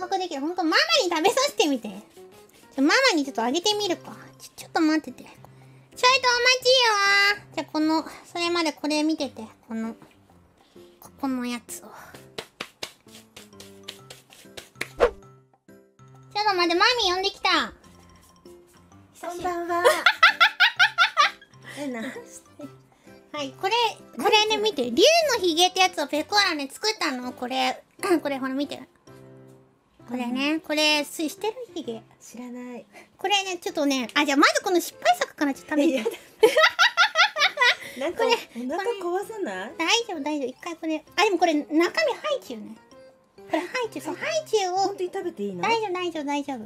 感覚できる。ほんと、ママに食べさせてみて。ママにちょっとあげてみるか。ちょ、ちょっと待ってて。ちょいとお待ちよじゃあ、この、それまでこれ見てて。この、ここのやつを。ちょっと待って、マミ呼んできた。こんばんは。え、なはい、これ、これね、見て。竜のひげってやつをペコーラね、作ったの。これ、これ、ほら見て。これね、これ、すしてるひげ。知らない。これね、ちょっとね、あ、じゃあまずこの失敗作からちょっと食べて。なんかこれお腹壊さない？大丈夫、大丈夫。一回これ、あ、でもこれ、中身ハイチュウね。これハイチュウ、そう、ハイチュウを本、当に食べていいの？大丈夫、大丈夫、大丈夫。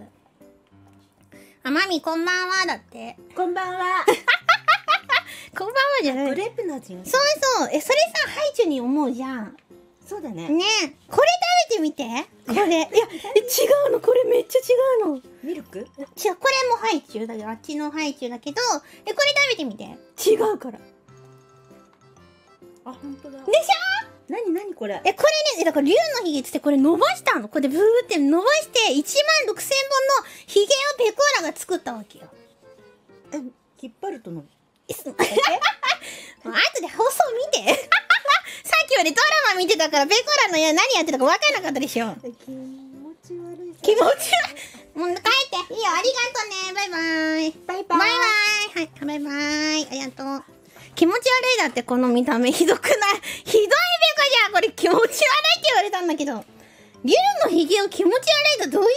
あ、マミ、こんばんは、だって。こんばんは。こんばんはじゃない。そうグレープの味が。そう。え、それさ、ハイチュウに思うじゃん。そうだね。ねえ、これ食べてみて。これ。いや、え違うの。これめっちゃ違うの。ミルク？違う、これもハイチュウだけど、あっちのハイチュウだけど、え、これ食べてみて。違うから。であ、本当だ。しょ？何何これ？え、これね、えだから竜のひげっつってこれ伸ばしたの。これでブーって伸ばして、1万6000本のひげをペコーラが作ったわけよ。え、引っ張るとの。え 後で放送見て。さっきまでドラマ見てたから、ペコーラのや何やってたか分かんなかったでしょ。え気持ち悪い。気持ち悪い。もう帰って。いいよ、ありがとね。バイバイ。バイバイバイ。はい、バイバイ。ありがとう。気持ち悪いだって、この見た目。ひどくない？ひどいペコじゃんこれ気持ち悪いって言われたんだけど。竜のひげを気持ち悪いとどういうこ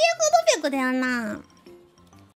とペコだよな。